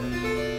Música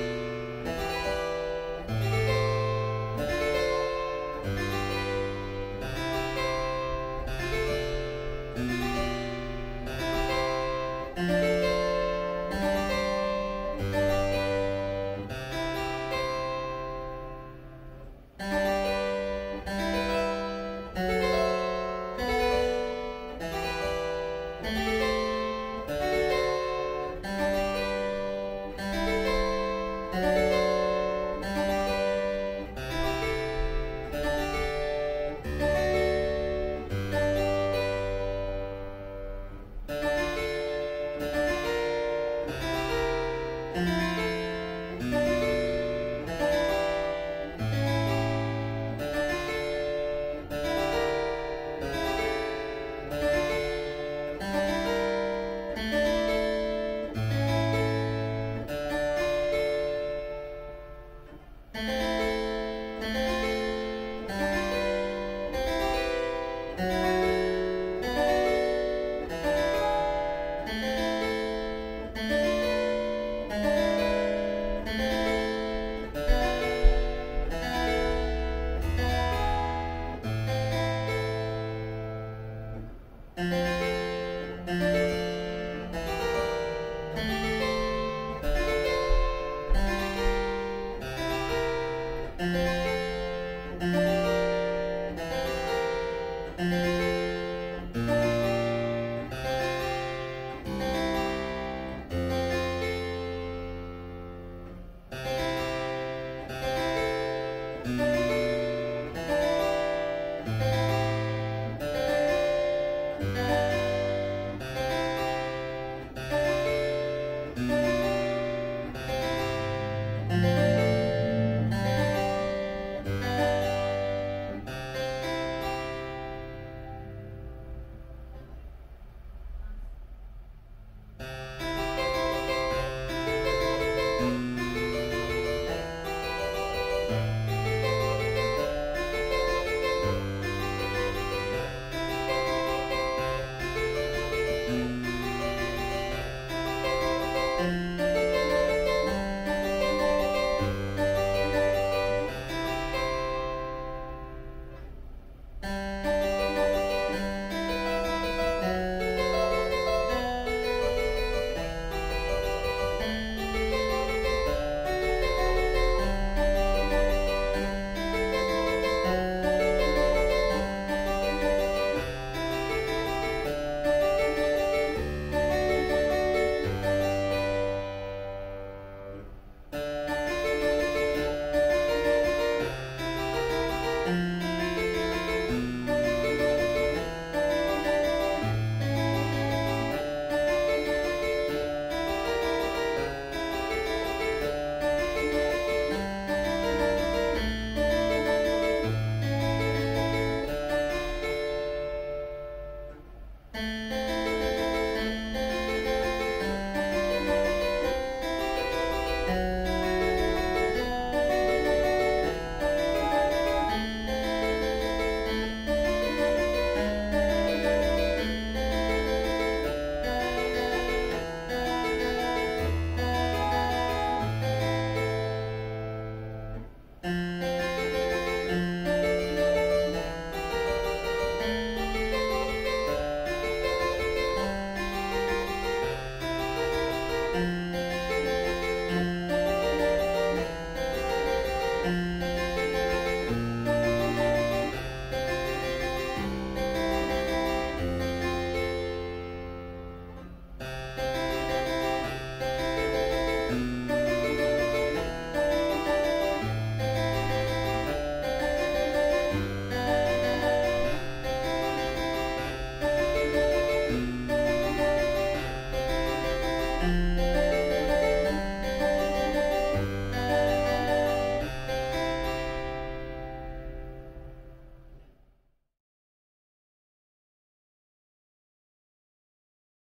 thank